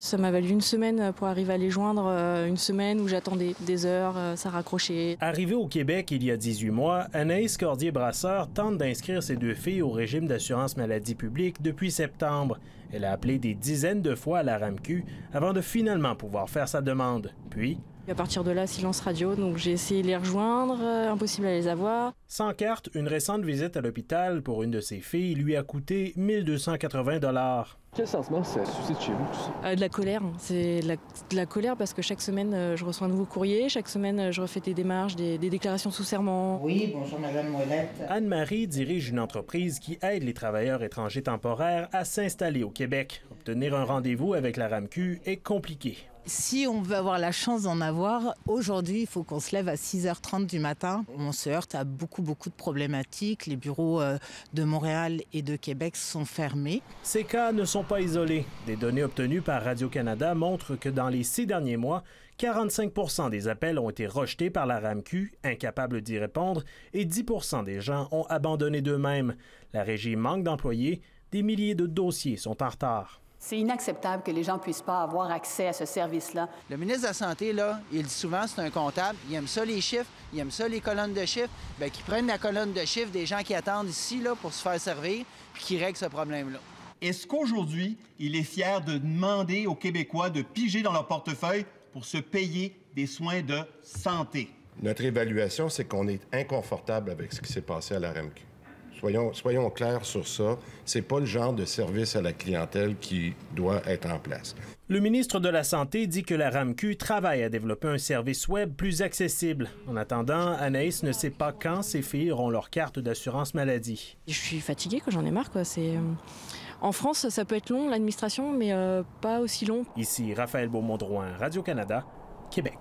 Ça m'a valu une semaine pour arriver à les joindre, euh, une semaine où j'attendais des heures, euh, ça raccrochait. Arrivée au Québec il y a 18 mois, Anaïs Cordier-Brasseur tente d'inscrire ses deux filles au régime d'assurance maladie publique depuis septembre. Elle a appelé des dizaines de fois à la RAMQ avant de finalement pouvoir faire sa demande. Puis, à partir de là, silence radio, donc j'ai essayé de les rejoindre, euh, impossible à les avoir. Sans carte, une récente visite à l'hôpital pour une de ses filles lui a coûté 1280 dollars. Quel sentiment ça suscite chez vous tout ça? Euh, de la colère, c'est de la, de la colère parce que chaque semaine euh, je reçois un nouveau courrier, chaque semaine euh, je refais des démarches, des, des déclarations sous serment. Oui, bonjour Madame Moellette. Anne-Marie dirige une entreprise qui aide les travailleurs étrangers temporaires à s'installer au Québec. Obtenir un rendez-vous avec la RAMQ est compliqué. Si on veut avoir la chance d'en avoir, aujourd'hui, il faut qu'on se lève à 6h30 du matin. On se heurte à beaucoup, beaucoup de problématiques. Les bureaux euh, de Montréal et de Québec sont fermés. Ces cas ne sont pas isolés. Des données obtenues par Radio-Canada montrent que dans les six derniers mois, 45% des appels ont été rejetés par la RAMQ, incapables d'y répondre, et 10 des gens ont abandonné d'eux-mêmes. La régie manque d'employés, des milliers de dossiers sont en retard. C'est inacceptable que les gens ne puissent pas avoir accès à ce service-là. Le ministre de la Santé, là, il dit souvent c'est un comptable, il aime ça les chiffres, il aime ça les colonnes de chiffres. Bien, qu'ils prennent la colonne de chiffres des gens qui attendent ici là, pour se faire servir, puis qu'ils règlent ce problème-là. Est-ce qu'aujourd'hui, il est fier de demander aux Québécois de piger dans leur portefeuille pour se payer des soins de santé? Notre évaluation, c'est qu'on est inconfortable avec ce qui s'est passé à la RAMQ. Soyons, soyons clairs sur ça. C'est pas le genre de service à la clientèle qui doit être en place. Le ministre de la Santé dit que la RAMQ travaille à développer un service web plus accessible. En attendant, Anaïs ne sait pas quand ses filles auront leur carte d'assurance maladie. Je suis fatiguée, que j'en ai marre. Quoi. C'est, euh, En France, ça peut être long, l'administration, mais euh, pas aussi long. Ici Raphaël Beaumont-Drouin, Radio-Canada, Québec.